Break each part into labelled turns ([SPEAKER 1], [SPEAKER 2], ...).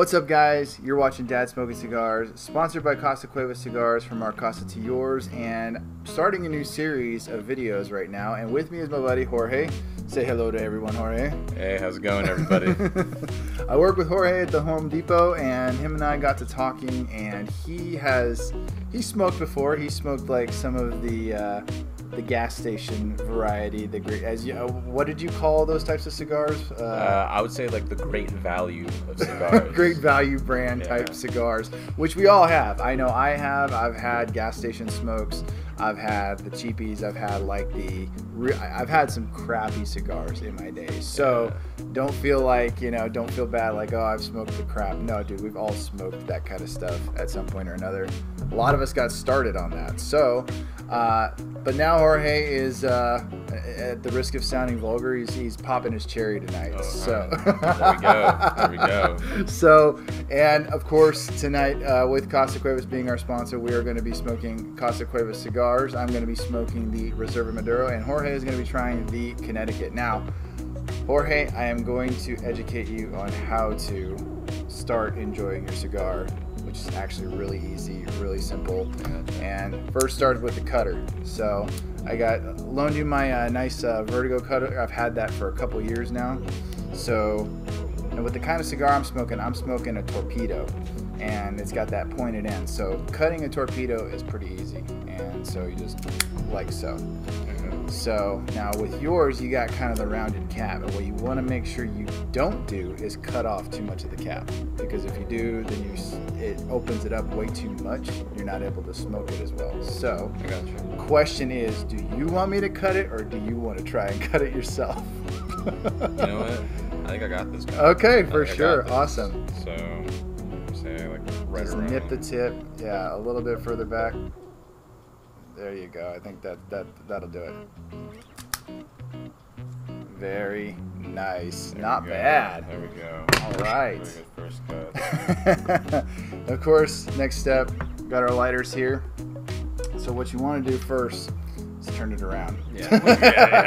[SPEAKER 1] What's up, guys? You're watching Dad Smoking Cigars, sponsored by Casa Cuevas Cigars from our Casa to Yours, and starting a new series of videos right now. And with me is my buddy Jorge. Say hello to everyone, Jorge.
[SPEAKER 2] Hey, how's it going, everybody?
[SPEAKER 1] I work with Jorge at the Home Depot, and him and I got to talking, and he has he smoked before. He smoked like some of the uh, the gas station variety. The great as you, uh, what did you call those types of cigars?
[SPEAKER 2] Uh, I would say like the great value of cigars.
[SPEAKER 1] great value brand type cigars, which we all have. I know I have. I've had gas station smokes. I've had the cheapies. I've had like the. Re- I've had some crappy cigars in my days. So don't feel like you know. Don't feel bad. Like oh, I've smoked the crap. No, dude, we've all smoked that kind of stuff at some point or another. A lot of us got started on that. So, uh, but now Jorge is, uh, at the risk of sounding vulgar, he's, he's popping his cherry tonight.
[SPEAKER 2] Oh,
[SPEAKER 1] so
[SPEAKER 2] there we go. There we go.
[SPEAKER 1] so, and of course, tonight uh, with Casa Cuevas being our sponsor, we are going to be smoking Casa Cuevas cigars. I'm going to be smoking the Reserva Maduro, and Jorge is going to be trying the Connecticut. Now, Jorge, I am going to educate you on how to start enjoying your cigar, which is actually really easy, really simple. And first started with the cutter. So I got loaned you my uh, nice uh, Vertigo cutter. I've had that for a couple years now. So, and with the kind of cigar I'm smoking, I'm smoking a torpedo, and it's got that pointed end. So cutting a torpedo is pretty easy, and so you just like so. So now with yours, you got kind of the rounded cap, and what you want to make sure you don't do is cut off too much of the cap, because if you do, then you it opens it up way too much. You're not able to smoke it as well. So question is, do you want me to cut it, or do you want to try and cut it yourself?
[SPEAKER 2] You know what? I think I got this guy.
[SPEAKER 1] Okay, for
[SPEAKER 2] think I got
[SPEAKER 1] sure. Awesome.
[SPEAKER 2] So, say like right
[SPEAKER 1] Just
[SPEAKER 2] around.
[SPEAKER 1] nip the tip, yeah, a little bit further back. There you go. I think that that that'll do it. Very nice.
[SPEAKER 2] There
[SPEAKER 1] Not bad.
[SPEAKER 2] There we go.
[SPEAKER 1] All right.
[SPEAKER 2] First cut.
[SPEAKER 1] of course, next step, got our lighters here. So what you want to do first is turn it around.
[SPEAKER 2] Yeah.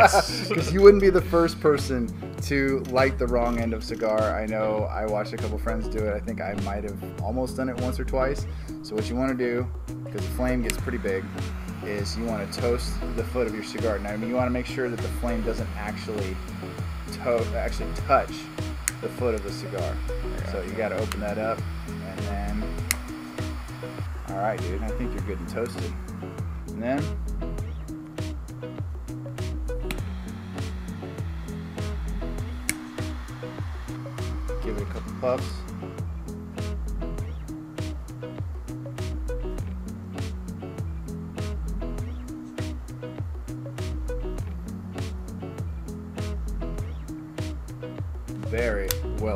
[SPEAKER 2] Yes.
[SPEAKER 1] Because you wouldn't be the first person to light the wrong end of cigar. I know I watched a couple friends do it. I think I might have almost done it once or twice. So what you want to do, because the flame gets pretty big, is you want to toast the foot of your cigar. Now, I mean, you want to make sure that the flame doesn't actually to- actually touch the foot of the cigar. So you got to open that up, and then, all right, dude. I think you're good and toasted. And then give it a couple puffs.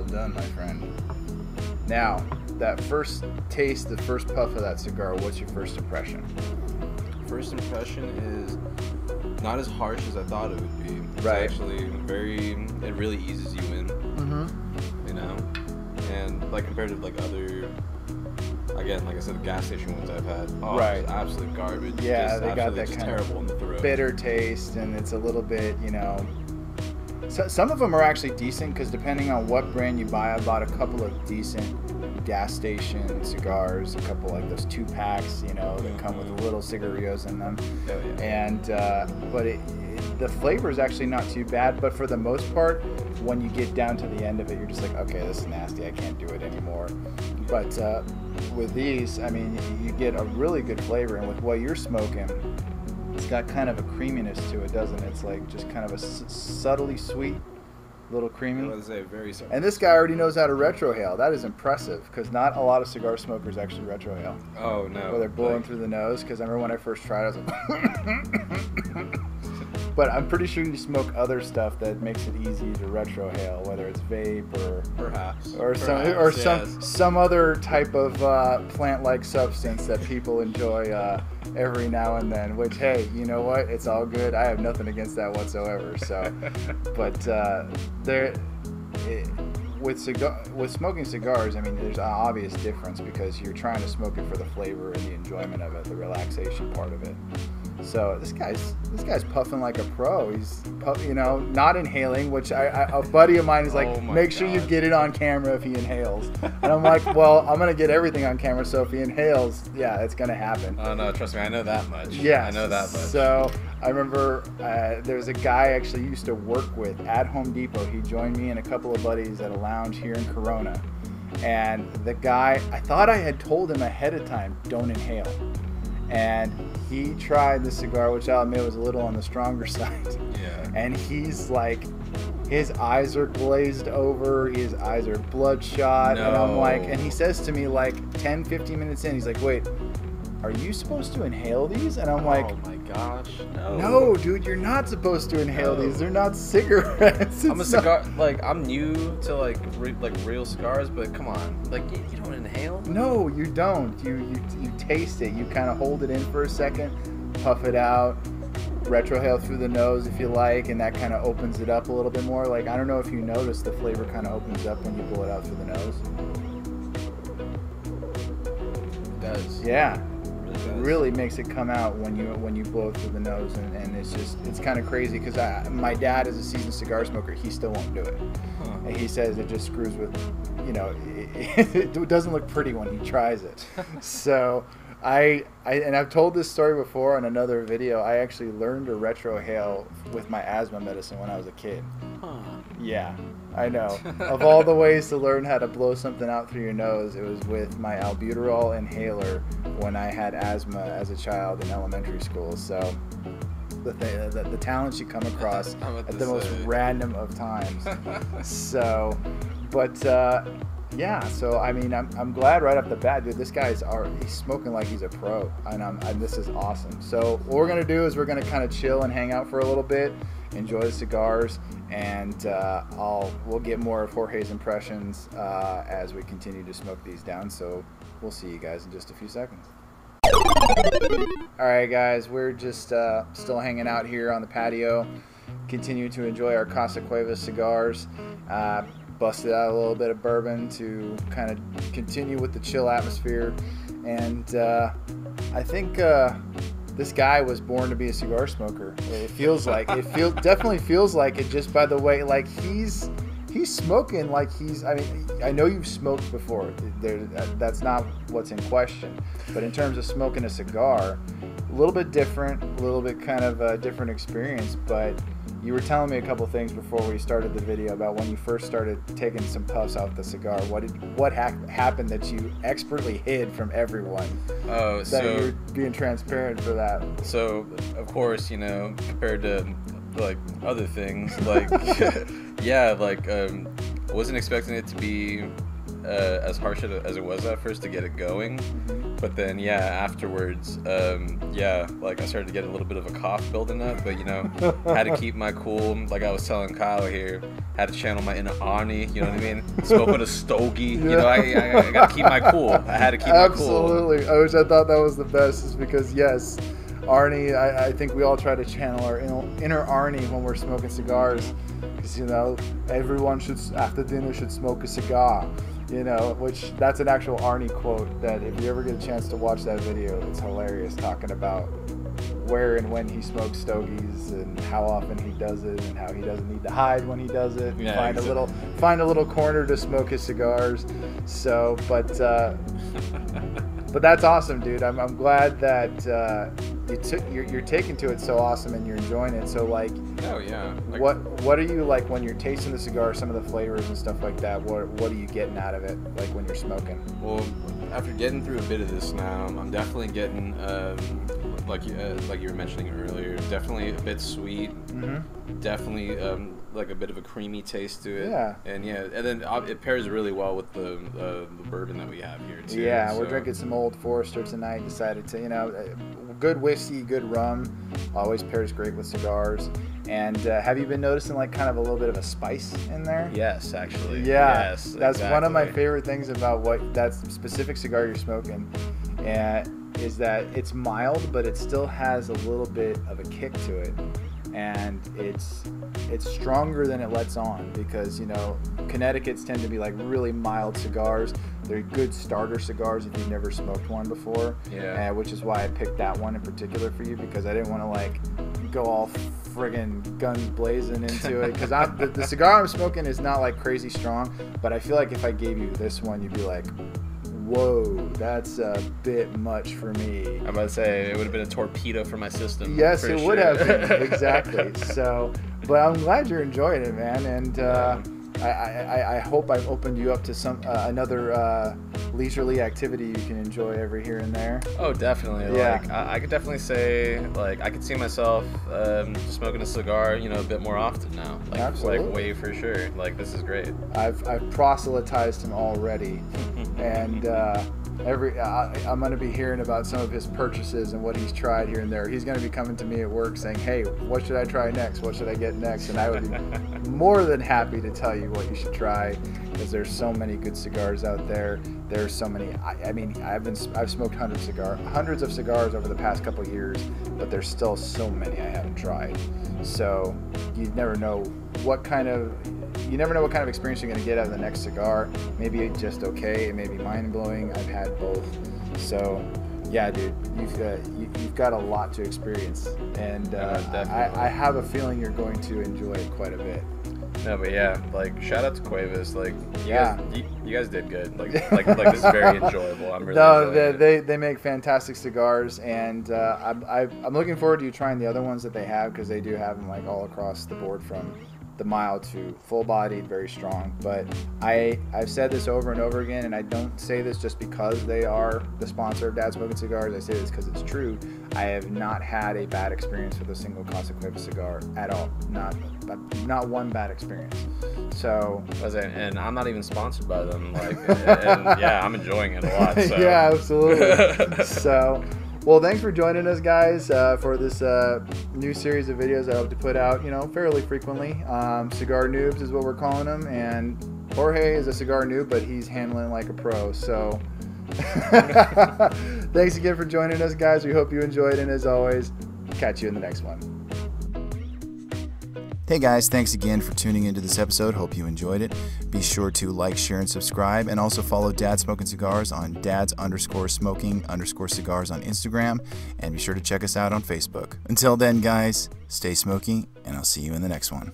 [SPEAKER 1] Well done, my friend. Now, that first taste, the first puff of that cigar, what's your first impression?
[SPEAKER 3] First impression is not as harsh as I thought it would be. It's
[SPEAKER 1] Right.
[SPEAKER 3] actually very. It really eases you in,
[SPEAKER 1] Mm-hmm.
[SPEAKER 3] you know. And like compared to like other, again, like I said, the gas station ones I've had. Oh,
[SPEAKER 1] Right.
[SPEAKER 3] absolute garbage.
[SPEAKER 1] Yeah,
[SPEAKER 3] Just
[SPEAKER 1] they got that kind of
[SPEAKER 3] terrible in the throat.
[SPEAKER 1] bitter taste and it's a little bit you know so, some of them are actually decent because depending on what brand you buy i bought a couple of decent gas station cigars a couple like those two packs you know that come with little cigarillos in them
[SPEAKER 3] Oh, yeah.
[SPEAKER 1] and uh, but it, it, the flavor is actually not too bad but for the most part when you get down to the end of it you're just like okay this is nasty i can't do it anymore but uh, with these i mean you get a really good flavor and with what you're smoking got kind of a creaminess to it doesn't it it's like just kind of a s- subtly sweet little
[SPEAKER 3] I
[SPEAKER 1] creamy
[SPEAKER 3] say very. Sorry.
[SPEAKER 1] and this guy already knows how to retrohale that is impressive because not a lot of cigar smokers actually retrohale
[SPEAKER 3] oh no.
[SPEAKER 1] where they're blowing
[SPEAKER 3] like,
[SPEAKER 1] through the nose. Because I remember when I first tried, it, I was like, but I'm pretty sure you smoke other stuff that makes it easy to retrohale, whether it's vape or
[SPEAKER 3] Perhaps.
[SPEAKER 1] or some
[SPEAKER 3] Perhaps,
[SPEAKER 1] or some some other type of uh, plant-like substance that people enjoy uh, every now and then. Which hey, you know what? It's all good. I have nothing against that whatsoever. So, but uh, there. It, with cigar with smoking cigars, I mean, there's an obvious difference because you're trying to smoke it for the flavor and the enjoyment of it, the relaxation part of it. So this guy's this guy's puffing like a pro. He's puff, you know not inhaling, which I, I, a buddy of mine is like,
[SPEAKER 3] Oh
[SPEAKER 1] make sure you get it on camera if he inhales. And I'm like, well, I'm gonna get everything on camera, so if he inhales, yeah, it's gonna happen.
[SPEAKER 3] Oh no, trust me, I know that much.
[SPEAKER 1] Yeah,
[SPEAKER 3] I know that much.
[SPEAKER 1] So I remember uh, there was a guy I actually used to work with at Home Depot. He joined me and a couple of buddies at a lounge here in Corona. And the guy, I thought I had told him ahead of time, don't inhale. And he tried the cigar, which I'll admit was a little on the stronger side.
[SPEAKER 3] yeah.
[SPEAKER 1] And he's like, his eyes are glazed over, his eyes are bloodshot. No. And I'm like, and he says to me, like 10, 15 minutes in, he's like, wait, are you supposed to inhale these? And I'm oh like,
[SPEAKER 3] oh my gosh, no.
[SPEAKER 1] no, dude, you're not supposed to inhale
[SPEAKER 3] No.
[SPEAKER 1] these. They're not cigarettes.
[SPEAKER 3] I'm a
[SPEAKER 1] It's not-
[SPEAKER 3] cigar. Like I'm new to like re- like real cigars, but come on, like you, you don't inhale.
[SPEAKER 1] No, you don't. You you you taste it. You kind of hold it in for a second, puff it out, retrohale through the nose if you like, and that kind of opens it up a little bit more. Like I don't know if you notice the flavor kind of opens up when you blow it out through the nose.
[SPEAKER 3] It does.
[SPEAKER 1] Yeah,
[SPEAKER 3] It really
[SPEAKER 1] makes it come out when you when you blow through the nose, and, and it's just it's kind of crazy because my dad is a seasoned cigar smoker. He still won't do it.
[SPEAKER 3] Huh.
[SPEAKER 1] And he says it just screws with, you know, it, it doesn't look pretty when he tries it. so I, I, and I've told this story before on another video. I actually learned to retrohale with my asthma medicine when I was a kid.
[SPEAKER 3] Huh.
[SPEAKER 1] Yeah, I know. of all the ways to learn how to blow something out through your nose, it was with my albuterol inhaler when I had asthma as a child in elementary school. So the, th- the, the talents you come across at the most random of times. so, but uh, yeah. So I mean, I'm, I'm glad right off the bat, dude. This guy's are he's smoking like he's a pro, and I'm and this is awesome. So what we're gonna do is we're gonna kind of chill and hang out for a little bit, enjoy the cigars, and uh, I'll we'll get more of Jorge's impressions uh, as we continue to smoke these down. So we'll see you guys in just a few seconds. All right, guys, we're just uh, still hanging out here on the patio, continue to enjoy our Casa Cuevas cigars. Uh, busted out a little bit of bourbon to kind of continue with the chill atmosphere, and uh, I think uh, this guy was born to be a cigar smoker. It feels like it feels definitely feels like it just by the way, like he's he's smoking like he's i mean i know you've smoked before there, that's not what's in question but in terms of smoking a cigar a little bit different a little bit kind of a different experience but you were telling me a couple things before we started the video about when you first started taking some puffs off the cigar. What did what ha- happened that you expertly hid from everyone?
[SPEAKER 3] Oh,
[SPEAKER 1] that
[SPEAKER 3] so
[SPEAKER 1] you're being transparent for that.
[SPEAKER 3] So of course you know compared to like other things like yeah like um wasn't expecting it to be uh, as harsh as it was at first to get it going but then yeah afterwards um yeah like i started to get a little bit of a cough building up but you know had to keep my cool like i was telling kyle here had to channel my inner arnie you know what i mean smoke with a stogie you know I, I, I gotta keep my cool i had to keep my cool
[SPEAKER 1] Absolutely. I wish I thought that was the best, is because yes, Arnie. I, I think we all try to channel our inner Arnie when we're smoking cigars, because you know everyone should after dinner should smoke a cigar. You know, which that's an actual Arnie quote. That if you ever get a chance to watch that video, it's hilarious talking about where and when he smokes stogies and how often he does it and how he doesn't need to hide when he does it and
[SPEAKER 3] Yeah,
[SPEAKER 1] find a little find a little corner to smoke his cigars. So, but uh, but that's awesome, dude. I'm, I'm glad that uh, you took you're, you're taking to it so awesome and you're enjoying it. So like,
[SPEAKER 3] oh yeah like,
[SPEAKER 1] what what are you like when you're tasting the cigar? Some of the flavors and stuff like that. What what are you getting out of it? Like when you're smoking?
[SPEAKER 3] Well, after getting through a bit of this now, I'm definitely getting, um, like you, uh, like you were mentioning earlier, definitely a bit sweet.
[SPEAKER 1] Mm-hmm.
[SPEAKER 3] Definitely um, like a bit of a creamy taste to it.
[SPEAKER 1] Yeah.
[SPEAKER 3] And yeah, and then uh, it pairs really well with the uh, the bourbon that we have here too.
[SPEAKER 1] Yeah, we're drinking some Old Forester tonight. Decided to, you know, uh, good whiskey, good rum, always pairs great with cigars. And uh, have you been noticing like kind of a little bit of a spice in there?
[SPEAKER 3] Yes, actually.
[SPEAKER 1] Yeah,
[SPEAKER 3] Yes,
[SPEAKER 1] that's one of my favorite things about what that specific cigar you're smoking, and is that it's mild, but it still has a little bit of a kick to it. And it's it's stronger than it lets on because you know Connecticut's tend to be like really mild cigars. They're good starter cigars if you've never smoked one before.
[SPEAKER 3] Yeah.
[SPEAKER 1] Uh, which is why I picked that one in particular for you because I didn't want to like go all friggin' guns blazing into it because the, the cigar I'm smoking is not like crazy strong, but I feel like if I gave you this one, you'd be like, whoa, that's a bit much for me.
[SPEAKER 3] I'm about to say it would have been a torpedo for my system.
[SPEAKER 1] Yes, it would have been exactly. So, but I'm glad you're enjoying it, man, and uh, I, I, I hope I've opened you up to some uh, another uh, leisurely activity you can enjoy every here and there.
[SPEAKER 3] Oh, definitely.
[SPEAKER 1] Yeah.
[SPEAKER 3] Like I, I could definitely say, like I could see myself um, smoking a cigar, you know, a bit more often now. Like,
[SPEAKER 1] Absolutely.
[SPEAKER 3] Like way for sure. Like this is great.
[SPEAKER 1] I've I've proselytized him already, and uh, every I, I'm going to be hearing about some of his purchases and what he's tried here and there. He's going to be coming to me at work saying, "Hey, what should I try next? What should I get next?" And I would be more than happy to tell you what you should try because there's so many good cigars out there. There's so many. I, I mean, I've been I've smoked hundreds of cigar hundreds of cigars over the past couple years, but there's still so many I haven't tried. So you never know what kind of you never know what kind of experience you're going to get out of the next cigar. Maybe it's just okay. It may be mind blowing. I've had both. So, yeah, dude, you've uh, you, you've got a lot to experience, and uh. I, I have a feeling you're going to enjoy it quite a bit.
[SPEAKER 3] No, but yeah, like shout out to Cuevas. Like you
[SPEAKER 1] Yeah.
[SPEAKER 3] guys, you, you guys did good. Like like like this is very enjoyable. I'm really
[SPEAKER 1] no, they, they, they make fantastic cigars, and uh, I'm, I, I'm looking forward to you trying the other ones that they have because they do have them like all across the board from the mild to full bodied, very strong. But I I've said this over and over again, and I don't say this just because they are the sponsor of Dad Smoking Cigars. I say this because it's true. I have not had a bad experience with a single Casa Cuevas cigar at all. Not not one bad experience. So
[SPEAKER 3] and I'm not even sponsored by them. Like, and yeah, I'm enjoying it a lot. So.
[SPEAKER 1] yeah, absolutely. so, well, thanks for joining us, guys, uh, for this uh, new series of videos I hope to put out, you know, fairly frequently. Um, cigar noobs is what we're calling them, and Jorge is a cigar noob, but he's handling like a pro. So, thanks again for joining us, guys. We hope you enjoyed, and as always, catch you in the next one. Hey guys, thanks again for tuning into this episode. Hope you enjoyed it. Be sure to like, share, and subscribe, and also follow Dad Smoking Cigars on Dad's underscore smoking underscore cigars on Instagram, and be sure to check us out on Facebook. Until then, guys, stay smoky, and I'll see you in the next one.